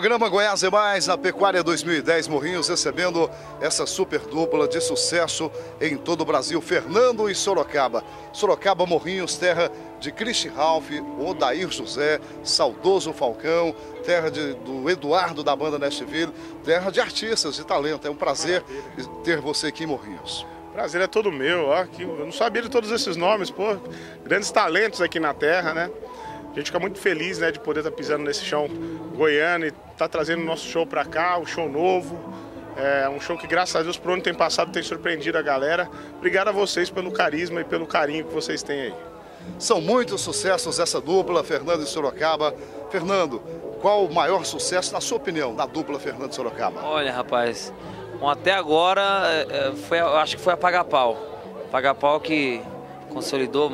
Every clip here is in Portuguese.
Programa Goiás e Mais na Pecuária 2010 Morrinhos recebendo essa super dupla de sucesso em todo o Brasil, Fernando e Sorocaba. Sorocaba Morrinhos, terra de Christian Ralph, Odair José, saudoso Falcão, terra de, do Eduardo da banda Nashville, terra de artistas de talento. É um prazer ter você aqui em Morrinhos. Prazer é todo meu, ó, que eu não sabia de todos esses nomes, pô, grandes talentos aqui na terra, né? A gente fica muito feliz né, de poder estar tá pisando nesse chão goiano e estar tá trazendo o nosso show para cá, um show novo. É um show que, graças a Deus, por onde tem passado, tem surpreendido a galera. Obrigado a vocês pelo carisma e pelo carinho que vocês têm aí. São muitos sucessos essa dupla, Fernando e Sorocaba. Fernando, qual o maior sucesso, na sua opinião, da dupla Fernando e Sorocaba? Olha, rapaz, bom, até agora, é, é, foi, acho que foi a Paga Pau. Paga Pau que consolidou.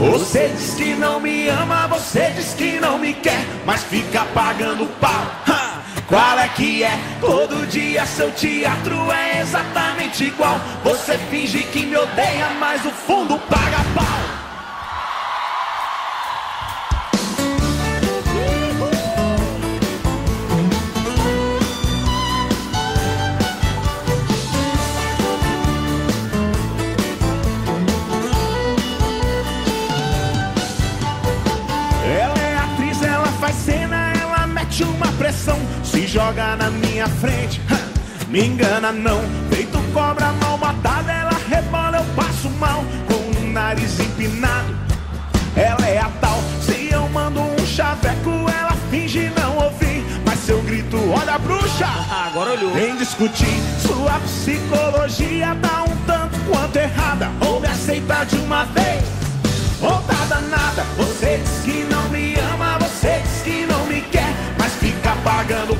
Você diz que não me ama, você diz que não me quer, mas fica pagando pau. Ha! Qual é que é? Todo dia seu teatro é exatamente igual. Você finge que me odeia, mas o fundo pau. Na minha frente. Me engana não, feito cobra mal matada, ela rebola, eu passo mal com o nariz empinado. Ela é a tal, se eu mando um chaveco, ela finge não ouvir. Mas se eu grito, olha a bruxa, agora olhou. Vem discutir, sua psicologia tá um tanto quanto errada. Ou me aceita de uma vez, ou tá danada. Você diz que não me ama, você diz que não me quer, mas fica pagando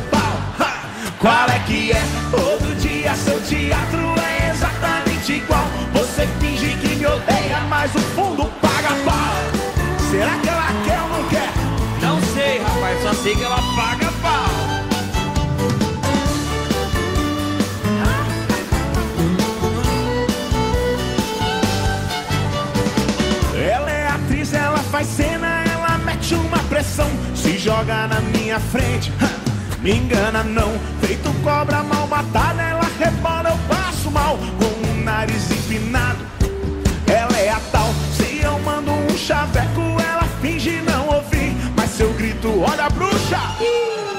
qual é que é? Todo dia seu teatro é exatamente igual. Você finge que me odeia, mas o fundo paga pau. Será que ela quer ou não quer? Não sei, rapaz, só sei que ela paga pau. Ela é atriz, ela faz cena, ela mete uma pressão, se joga na minha frente me engana não. Feito cobra mal matada, ela rebola, eu passo mal. Com o nariz empinado, ela é a tal. Se eu mando um chaveco, ela finge não ouvir. Mas se eu grito, olha a bruxa!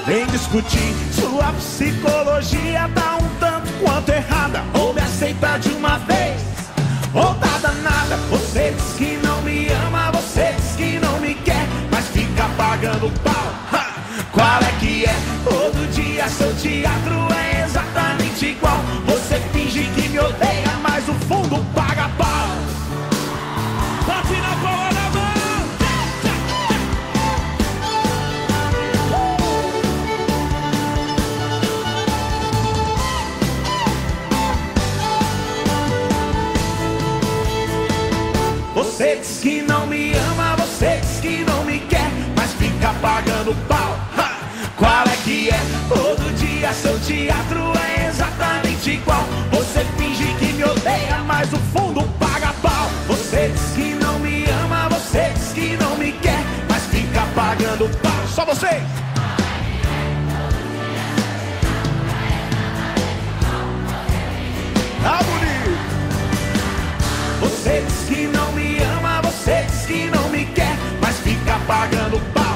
Vem discutir, sua psicologia tá um tanto quanto errada. Ou me aceita de uma vez, ou tá danada. Você diz que não me ama, você diz que não me quer. Mas fica pagando pau, é? dia seu teatro é exatamente igual. Você finge que me odeia, mas o fundo paga pau. Bate na palma mão. Você diz que não me ama, você diz que não me quer, mas fica pagando pau. Ha! Qual é que é? Todo dia seu teatro é exatamente igual. Você finge que me odeia, mas o fundo paga pau. Você diz que não me ama, você diz que não me quer, mas fica pagando pau. Só você! Tá bonito! Você diz que não me ama, você diz que não me quer, mas fica pagando pau.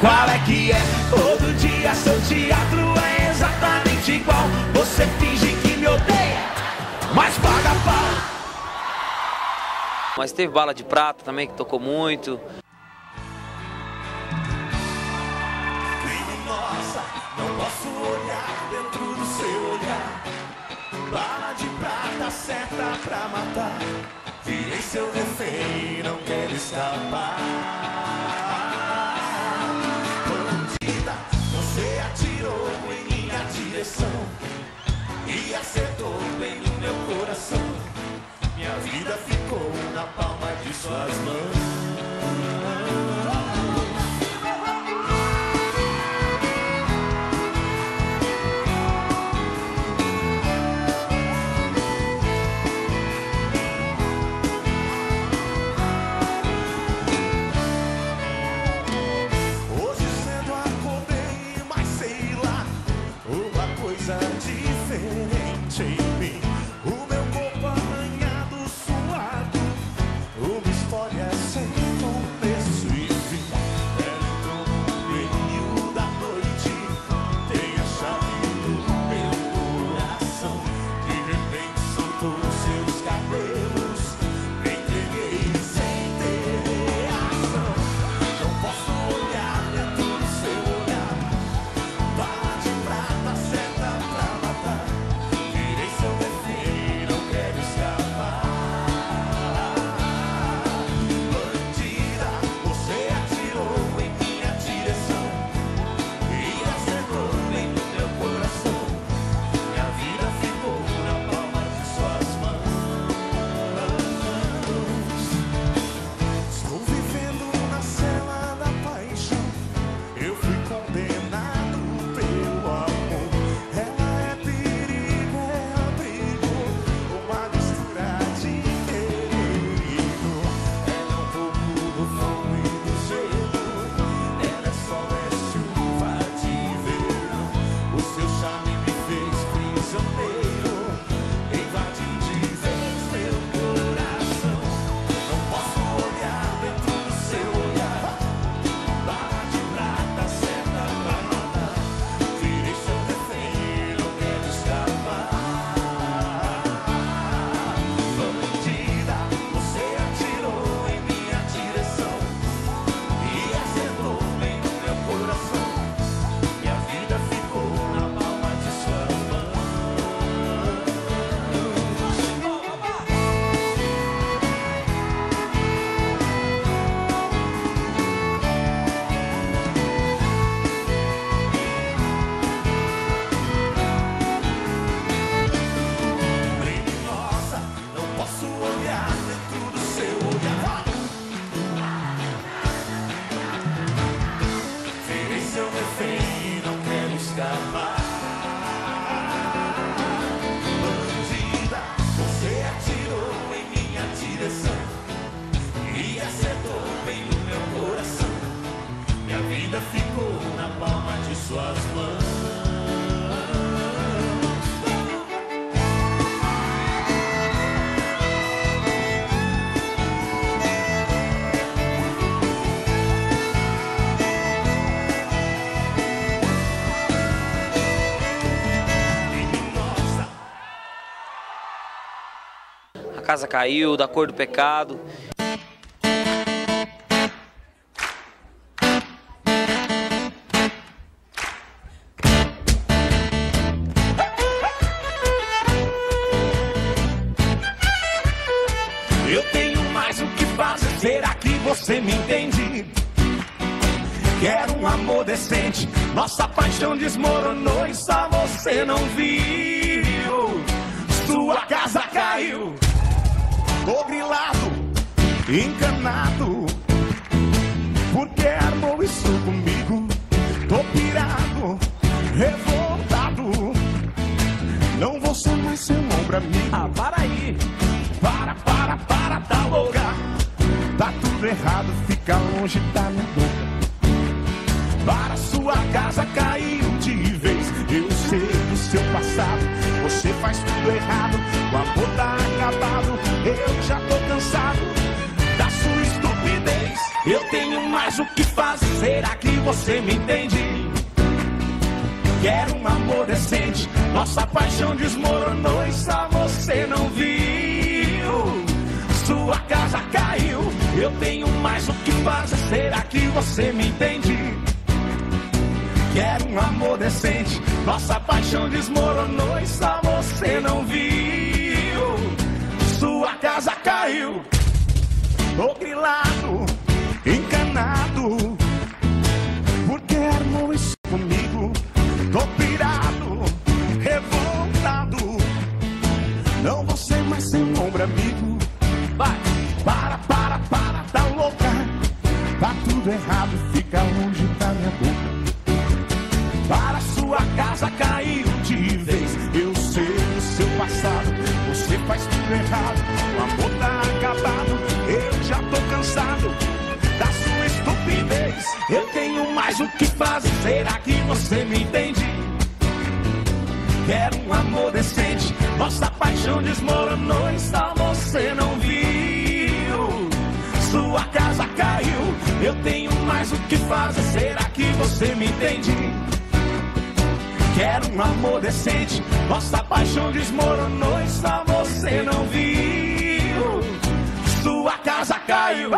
Qual é que é? Todo dia seu teatro é exatamente igual. Você finge que me odeia, mas paga pau. Mas teve bala de prata também que tocou muito. Nossa, não posso olhar dentro do seu olhar. Bala de prata certa pra matar. Virei seu refém, não quero escapar. Acertou bem no meu coração. Minha vida ficou na palma de suas mãos. Casa caiu, da cor do pecado. Eu tenho mais o que fazer, será que você me entende? Quero um amor decente, nossa paixão desmoronou e só você não viu. Sua casa caiu, encanado, porque armou isso comigo. Tô pirado, revoltado, não vou ser mais seu ombro amigo. Ah, para aí! Para, para, para, tá louca. Tá tudo errado, fica longe da minha boca. Para sua casa caiu de vez. Eu sei do seu passado, você faz tudo errado. O amor tá acabado, Eu tenho mais o que fazer, será que você me entende? Quero um amor decente. Nossa paixão desmoronou e só você não viu. Sua casa caiu. Eu tenho mais o que fazer. Será que você me entende? Quero um amor decente. Nossa paixão desmoronou e só você não viu. Sua casa caiu. Tô grilado, entende? Quero um amor decente, nossa paixão desmoronou só você não viu. Sua casa caiu.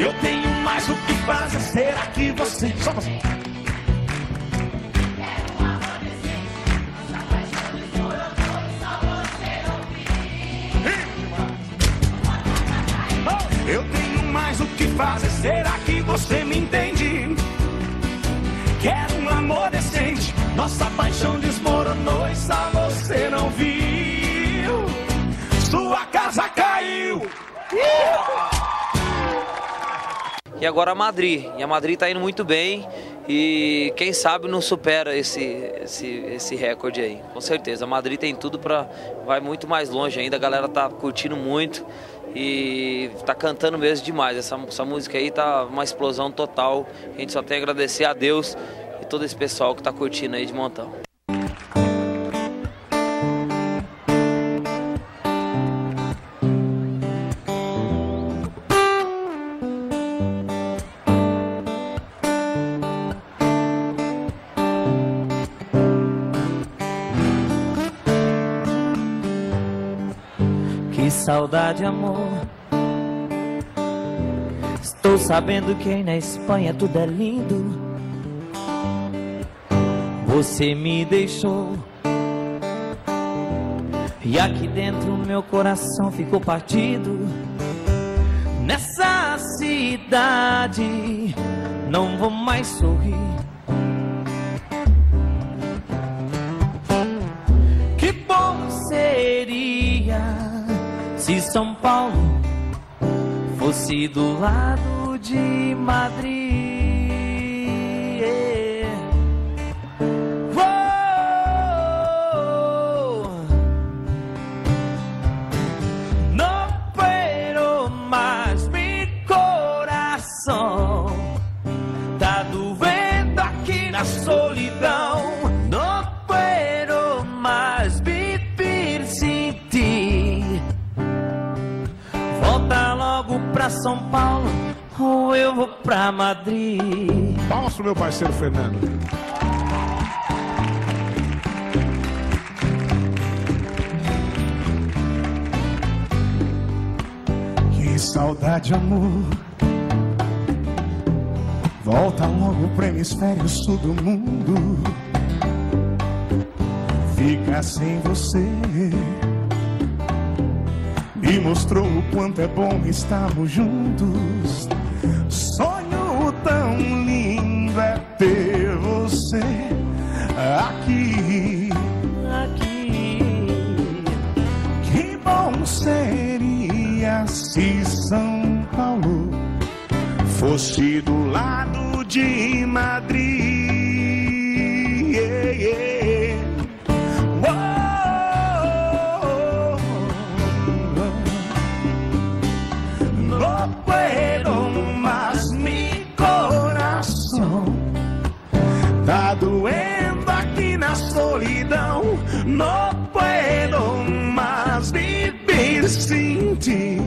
Eu tenho mais o que fazer, será que você. Só você. Eu tenho mais o que fazer, será que você me entende? Quero um amor decente, nossa paixão desmoronou e só você não viu. Sua casa caiu. E agora a Madrid. E a Madrid tá indo muito bem. E quem sabe não supera esse, esse, esse recorde aí. Com certeza. A Madrid tem tudo para vai muito mais longe ainda. A galera tá curtindo muito e tá cantando mesmo demais. Essa, essa música aí tá uma explosão total. A gente só tem a agradecer a Deus e todo esse pessoal que tá curtindo aí de montão. Que saudade, amor. Estou sabendo que aí na Espanha tudo é lindo. Você me deixou. E aqui dentro meu coração ficou partido. Nessa cidade, não vou mais sorrir. Se São Paulo fosse do lado de Madrid. Pro meu parceiro Fernando. Que saudade, amor. Volta logo pro hemisfério sul do mundo. Fica sem você. Me mostrou o quanto é bom estarmos juntos. Sonho tão lindo aqui. Aqui. Que bom seria se São Paulo fosse do lado de Madrid. Não puedo mais viver sem ti.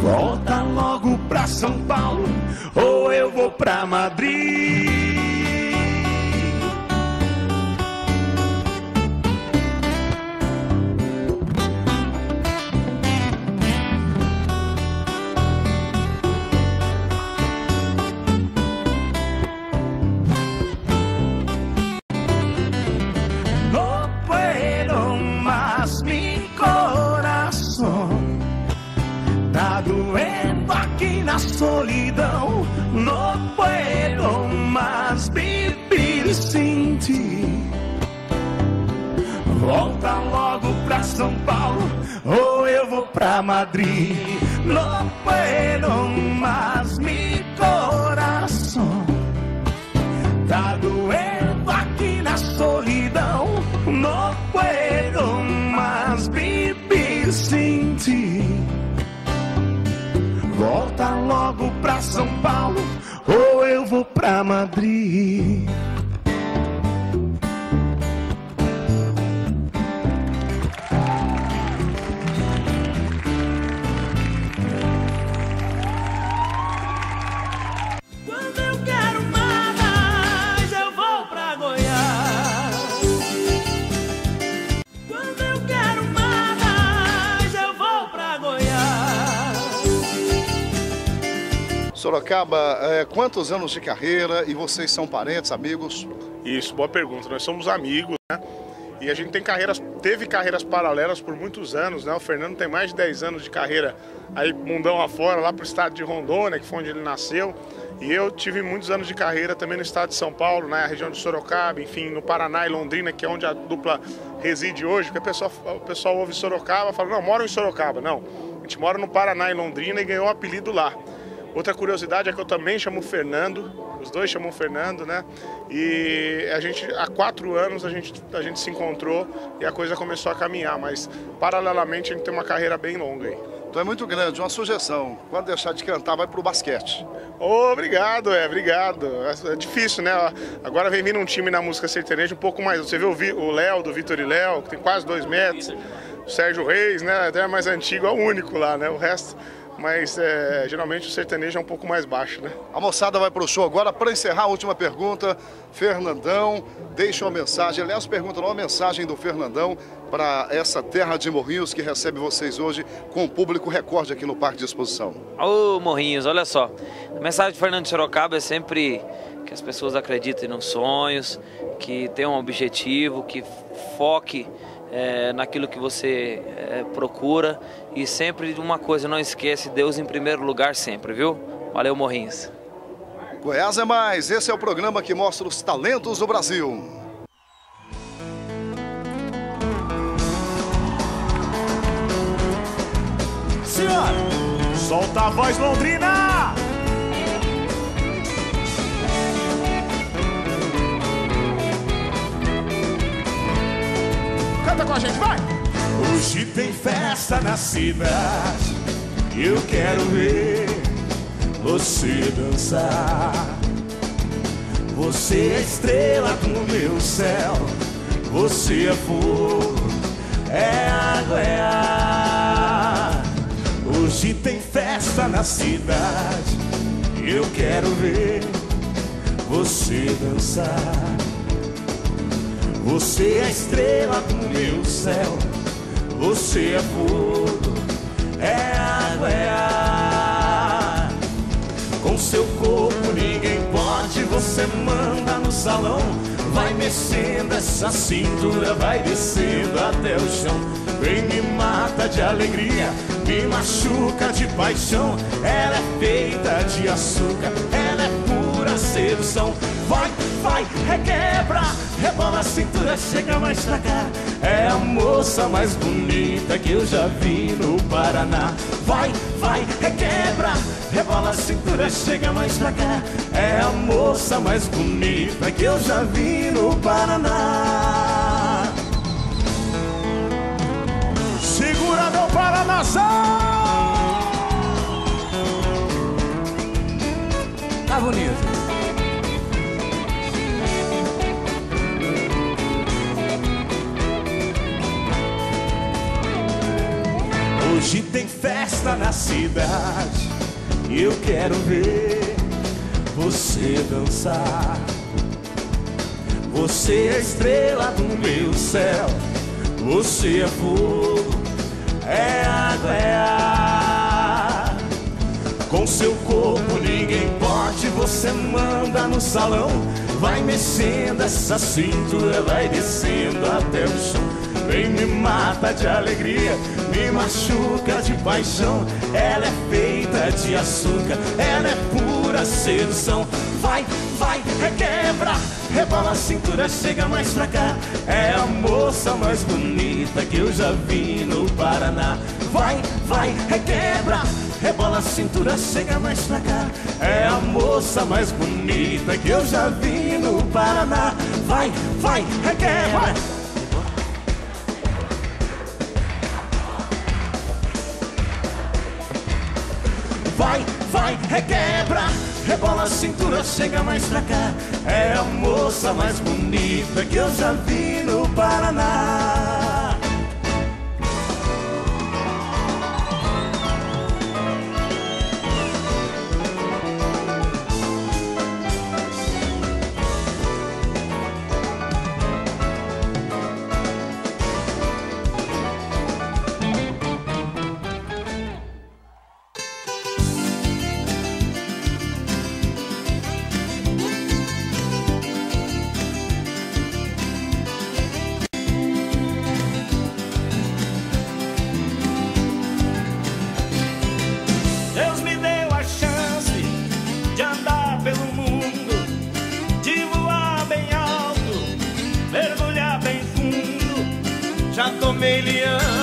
Volta logo pra São Paulo, ou eu vou pra Madrid. Ti Volta logo pra São Paulo Ou eu vou pra Madrid Não puedo mais mi coração Tá doendo aqui na solidão. Não puedo mais viver sem ti. Volta logo pra São Paulo, ou eu vou pra Madrid. Sorocaba, é, quantos anos de carreira e vocês são parentes, amigos? Isso, boa pergunta. Nós somos amigos, né? E a gente tem carreiras, teve carreiras paralelas por muitos anos, né? O Fernando tem mais de 10 anos de carreira aí mundão afora, lá pro estado de Rondônia, que foi onde ele nasceu. E eu tive muitos anos de carreira também no estado de São Paulo, na região de Sorocaba, enfim, no Paraná e Londrina, que é onde a dupla reside hoje. Porque o pessoal, o pessoal ouve Sorocaba fala, não, moro em Sorocaba. Não, a gente mora no Paraná e Londrina e ganhou o apelido lá. Outra curiosidade é que eu também chamo Fernando, os dois chamam Fernando, né? E a gente, há quatro anos a gente, a gente se encontrou e a coisa começou a caminhar, mas paralelamente a gente tem uma carreira bem longa aí. Então é muito grande, uma sugestão. Quando deixar de cantar, vai pro basquete. Ô, obrigado, é, obrigado. É, é difícil, né? Agora vem vindo um time na música sertaneja um pouco mais. Você Vi- o Léo, do Vitor e Léo, que tem quase dois metros. O Sérgio Reis, né? Até mais antigo, é o único lá, né? O resto. Mas é, geralmente o sertanejo é um pouco mais baixo, né? A moçada vai pro show agora. Para encerrar, a última pergunta. Fernandão, deixa uma mensagem. Aliás, pergunta uma mensagem do Fernandão para essa terra de Morrinhos que recebe vocês hoje com o público recorde aqui no Parque de Exposição. Ô Morrinhos, olha só. A mensagem de Fernando de Sorocaba é sempre que as pessoas acreditem nos sonhos, que tenham um objetivo, que foque é, naquilo que você é, procura e sempre uma coisa, não esquece, Deus em primeiro lugar sempre, viu? Valeu, Morrinhos. Goiás é mais, esse é o programa que mostra os talentos do Brasil. Senhora, solta a voz Londrina! Canta com a gente, vai! Hoje tem festa na cidade. Eu quero ver você dançar. Você é estrela do meu céu. Você é fogo, é água, é ar. Hoje tem festa na cidade. Eu quero ver você dançar. Você é a estrela do meu céu. Você é fogo, é água, é ar. Com seu corpo ninguém pode, você manda no salão. Vai mexendo essa cintura, vai descendo até o chão. Vem me mata de alegria, me machuca de paixão. Ela é feita de açúcar, ela é pura sedução. Vai, vai, requebra, rebola a cintura, chega mais pra cá. É a moça mais bonita que eu já vi no Paraná. Vai, vai, requebra, rebola a cintura, chega mais pra cá. É a moça mais bonita que eu já vi no Paraná. Segura meu Paranazão! Tá bonito. Hoje tem festa na cidade e eu quero ver você dançar. Você é estrela do meu céu, você é fogo, é água, é ar. Com seu corpo ninguém pode, você manda no salão. Vai mexendo essa cintura, vai descendo até o chão. Vem me mata de alegria, me machuca de paixão. Ela é feita de açúcar, ela é pura sedução. Vai, vai, requebra, rebola a cintura, chega mais pra cá. É a moça mais bonita que eu já vi no Paraná. Vai, vai, requebra, rebola a cintura, chega mais pra cá. É a moça mais bonita que eu já vi no Paraná. Vai, vai, requebra. Vai, requebra, rebola a cintura, chega mais pra cá. É a moça mais bonita que eu já vi no Paraná. Fundo.